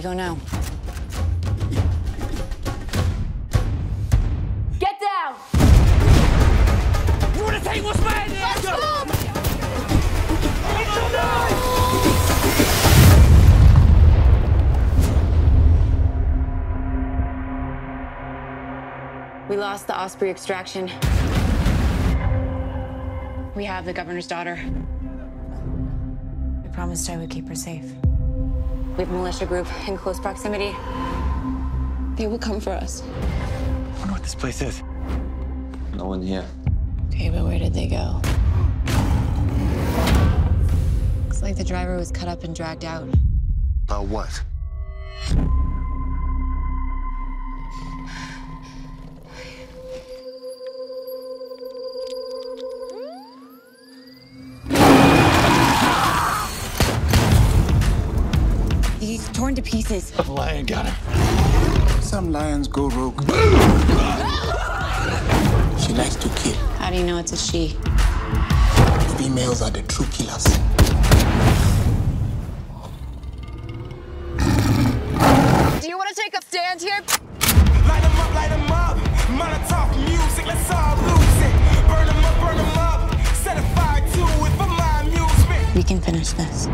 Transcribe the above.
we go now? Get down! You wanna take what's mine? Let's go! We lost the Osprey extraction. We have the governor's daughter. We promised I would keep her safe. We have a militia group in close proximity. They will come for us. I wonder what this place is. No one here. Okay, but where did they go? Looks like the driver was cut up and dragged out. About what? He's torn to pieces. The lion got him. Some lions go rogue. she likes to kill. How do you know it's a she? Females are the true killers. Do you want to take a stand here? Light 'em up, light 'em up. Molotov music, let's all lose it. Burn 'em up, burn 'em up. Set a fire to it for my amusement. We can finish this.